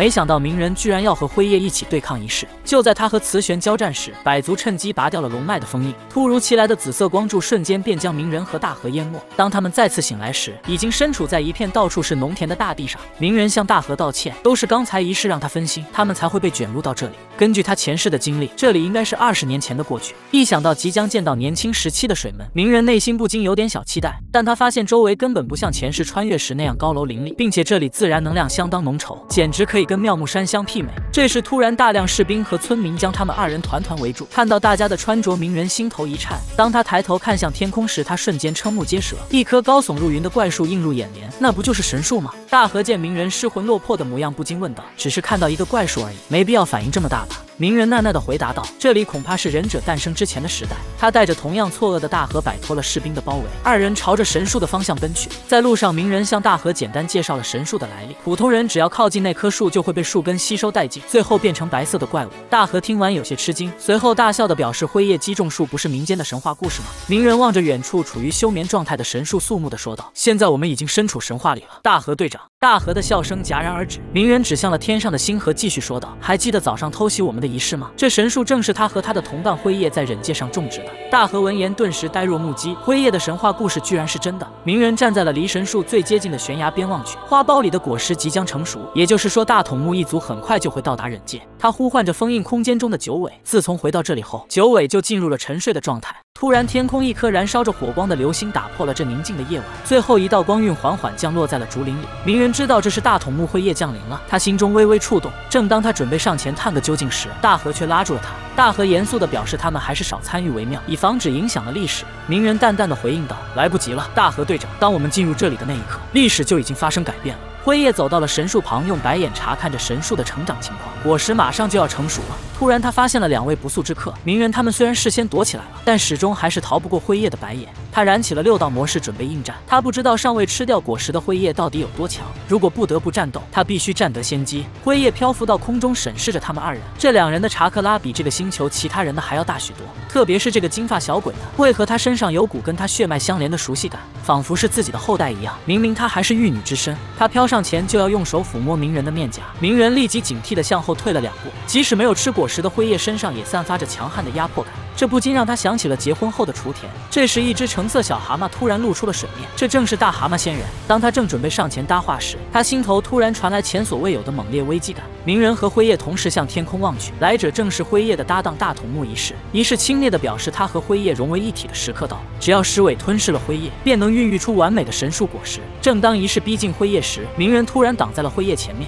没想到鸣人居然要和辉夜一起对抗一世。就在他和慈玄交战时，百足趁机拔掉了龙脉的封印，突如其来的紫色光柱瞬间便将鸣人和大河淹没。当他们再次醒来时，已经身处在一片到处是农田的大地上。鸣人向大河道歉，都是刚才一事让他分心，他们才会被卷入到这里。根据他前世的经历，这里应该是二十年前的过去。一想到即将见到年轻时期的水门，鸣人内心不禁有点小期待。但他发现周围根本不像前世穿越时那样高楼林立，并且这里自然能量相当浓稠，简直可以跟妙木山相媲美。这时，突然大量士兵和村民将他们二人团团围住。看到大家的穿着，鸣人心头一颤。当他抬头看向天空时，他瞬间瞠目结舌，一棵高耸入云的怪树映入眼帘，那不就是神树吗？大河见鸣人失魂落魄的模样，不禁问道：“只是看到一个怪树而已，没必要反应这么大吧？”鸣人淡淡的回答道：“这里恐怕是忍者诞生之前的时代。”他带着同样错愕的大河摆脱了士兵的包围，二人朝着神树的方向奔去。在路上，鸣人向大河简单介绍了神树的来历：普通人只要靠近那棵树，就会被树根吸收殆尽，最后变成白色的怪物。大河听完有些吃惊，随后大笑的表示：“辉夜击中树不是民间的神话故事吗？”鸣人望着远处处于休眠状态的神树，肃穆的说道：“现在我们已经身处神话里了。”大河队长，大河的笑声戛然而止。鸣人指向了天上的星河，继续说道：“还记得早上偷袭我们的仪式吗？这神。”树正是他和他的同伴辉夜在忍界上种植的。大河闻言顿时呆若木鸡，辉夜的神话故事居然是真的。鸣人站在了离神树最接近的悬崖边望去，花苞里的果实即将成熟，也就是说大筒木一族很快就会到达忍界。他呼唤着封印空间中的九尾，自从回到这里后，九尾就进入了沉睡的状态。突然，天空一颗燃烧着火光的流星打破了这宁静的夜晚，最后一道光晕缓缓降落在了竹林里。鸣人知道这是大筒木辉夜降临了，他心中微微触动。正当他准备上前探个究竟时，大河却拉住了他。大河严肃地表示，他们还是少参与为妙，以防止影响了历史。鸣人淡淡的回应道：“来不及了，大河队长，当我们进入这里的那一刻，历史就已经发生改变了。”辉夜走到了神树旁，用白眼查看着神树的成长情况，果实马上就要成熟了。突然，他发现了两位不速之客，鸣人他们虽然事先躲起来了，但始终还是逃不过辉夜的白眼。他燃起了六道模式，准备应战。他不知道尚未吃掉果实的辉夜到底有多强，如果不得不战斗，他必须占得先机。辉夜漂浮到空中，审视着他们二人。这两人的查克拉比这个星球其他人的还要大许多，特别是这个金发小鬼的，为何他身上有股跟他血脉相连的熟悉感，仿佛是自己的后代一样？明明他还是玉女之身。他飘上前就要用手抚摸鸣人的面颊，鸣人立即警惕地向后退了两步。即使没有吃果实的辉夜身上也散发着强悍的压迫感。这不禁让他想起了结婚后的雏田。这时，一只橙色小蛤蟆突然露出了水面，这正是大蛤蟆仙人。当他正准备上前搭话时，他心头突然传来前所未有的猛烈危机感。鸣人和辉夜同时向天空望去，来者正是辉夜的搭档大筒木一式。一式轻蔑地表示，他和辉夜融为一体的时刻到了，只要石尾吞噬了辉夜，便能孕育出完美的神树果实。正当一式逼近辉夜时，鸣人突然挡在了辉夜前面。